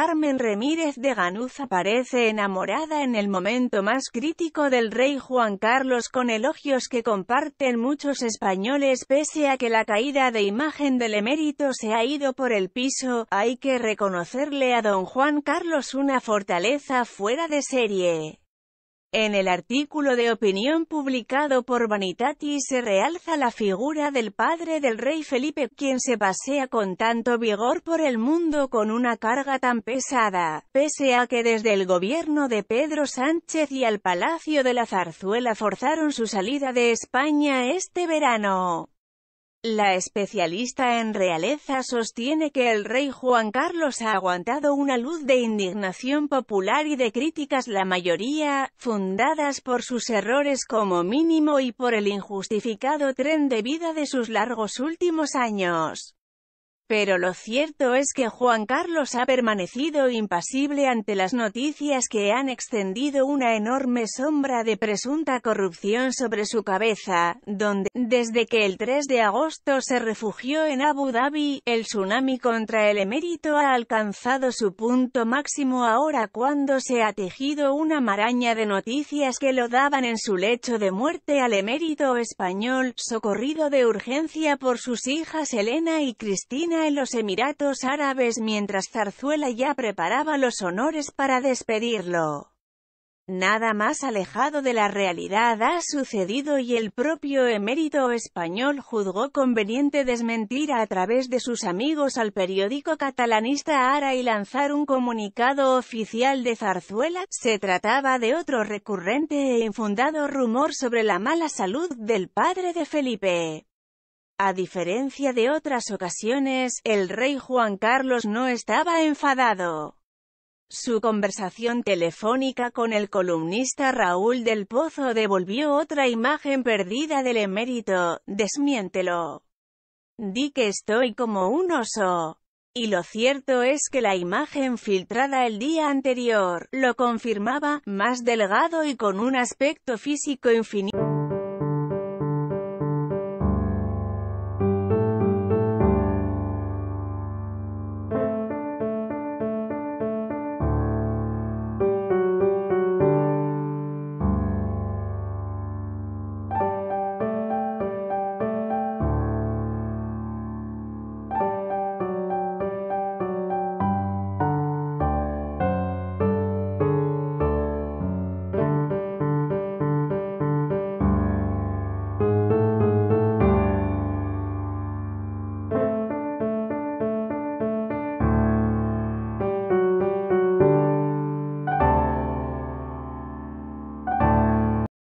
Carmen Remírez de Ganuz aparece enamorada en el momento más crítico del rey Juan Carlos con elogios que comparten muchos españoles pese a que la caída de imagen del emérito se ha ido por el piso, hay que reconocerle a don Juan Carlos una fortaleza fuera de serie. En el artículo de opinión publicado por Vanitatis se realza la figura del padre del rey Felipe, quien se pasea con tanto vigor por el mundo con una carga tan pesada, pese a que desde el gobierno de Pedro Sánchez y al Palacio de la Zarzuela forzaron su salida de España este verano. La especialista en realeza sostiene que el rey Juan Carlos ha aguantado una luz de indignación popular y de críticas la mayoría, fundadas por sus errores como mínimo y por el injustificado tren de vida de sus largos últimos años. Pero lo cierto es que Juan Carlos ha permanecido impasible ante las noticias que han extendido una enorme sombra de presunta corrupción sobre su cabeza, donde, desde que el 3 de agosto se refugió en Abu Dhabi, el tsunami contra el emérito ha alcanzado su punto máximo ahora cuando se ha tejido una maraña de noticias que lo daban en su lecho de muerte al emérito español, socorrido de urgencia por sus hijas Elena y Cristina en los Emiratos Árabes mientras Zarzuela ya preparaba los honores para despedirlo. Nada más alejado de la realidad ha sucedido y el propio emérito español juzgó conveniente desmentir a través de sus amigos al periódico catalanista Ara y lanzar un comunicado oficial de Zarzuela. Se trataba de otro recurrente e infundado rumor sobre la mala salud del padre de Felipe. A diferencia de otras ocasiones, el rey Juan Carlos no estaba enfadado. Su conversación telefónica con el columnista Raúl del Pozo devolvió otra imagen perdida del emérito, desmiéntelo. Di que estoy como un oso. Y lo cierto es que la imagen filtrada el día anterior, lo confirmaba, más delgado y con un aspecto físico infinito.